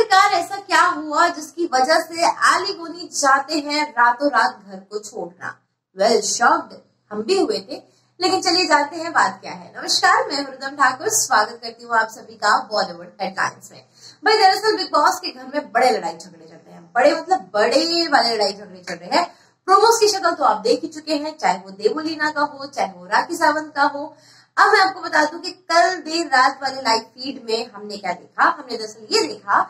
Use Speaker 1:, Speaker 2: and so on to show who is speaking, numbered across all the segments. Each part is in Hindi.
Speaker 1: आखिरकार ऐसा क्या हुआ जिसकी वजह से एलिगोनी चाहते हैं रातों रात घर को छोड़ना? वेल well, शॉक्ड हम भी हुए थे लेकिन चलिए जानते हैं बात क्या है। नमस्कार मैं हृदम ठाकुर स्वागत करती हूँ आप सभी का बॉलीवुड हेडलाइंस में। भाई दरअसल बिग बॉस के घर में बड़े लड़ाई झगड़े चल रहे हैं। बड़े मतलब बड़े वाले लड़ाई झगड़े चल रहे हैं। प्रोमोस की शक्ल तो आप देख ही चुके हैं चाहे वो देवोलीना का हो चाहे वो राखी सावंत का हो। अब मैं आपको बता दूँ कि कल देर रात वाले लाइव फ़ीड में हमने क्या देखा? हमने दरअसल ये देखा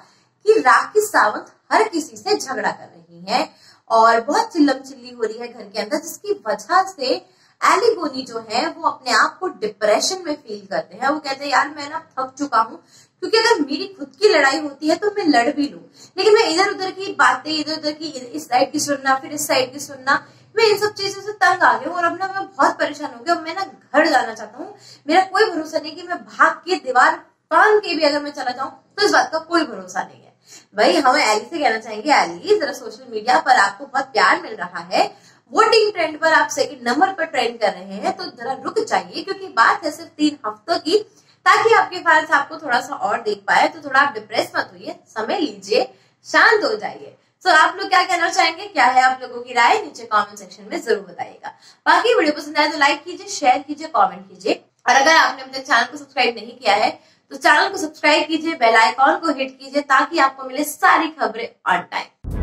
Speaker 1: कि राखी सावंत हर किसी से झगड़ा कर रही है और बहुत चिल्लम चिल्ली हो रही है घर के अंदर, जिसकी वजह से एलिगोनी जो है, वो अपने आप को डिप्रेशन में फील करते हैं। वो कहते हैं, यार, मैं ना थक चुका हूँ, क्योंकि अगर मेरी खुद की लड़ाई होती है तो मैं लड़ भी लू। लेकिन मैं इधर उधर की बातें इधर उधर की, इस साइड की सुनना, फिर इस साइड की सुनना, मैं इन सब चीज़ों से तंग आ गई हूँ और अब ना मैं बहुत परेशान हो गया मैं ना घर जाना चाहता हूँ। मेरा कोई भरोसा नहीं कि मैं भाग के दीवार कान के भी अगर मैं चला जाऊँ तो इस बात का कोई भरोसा नहीं है। भाई हमें एली से कहना चाहेंगे एली जरा सोशल मीडिया पर आपको बहुत प्यार मिल रहा है। वोटिंग ट्रेंड पर आप सेकंड नंबर पर ट्रेंड कर रहे हैं तो जरा रुक जाइए क्योंकि बात है सिर्फ़ तीन हफ्तों की ताकि आपके फैंस आपको थोड़ा सा और देख पाए तो थोड़ा आप डिप्रेस मत होइए समय लीजिए शांत हो जाइए। सो so, आप लोग क्या कहना चाहेंगे? क्या है आप लोगों की राय? नीचे कमेंट सेक्शन में ज़रूर बताइएगा। बाकी वीडियो पसंद आए तो लाइक कीजिए शेयर कीजिए कमेंट कीजिए। और अगर आपने अपने चैनल को सब्सक्राइब नहीं किया है तो चैनल को सब्सक्राइब कीजिए, बेल आइकॉन को हिट कीजिए ताकि आपको मिले सारी खबरें ऑन टाइम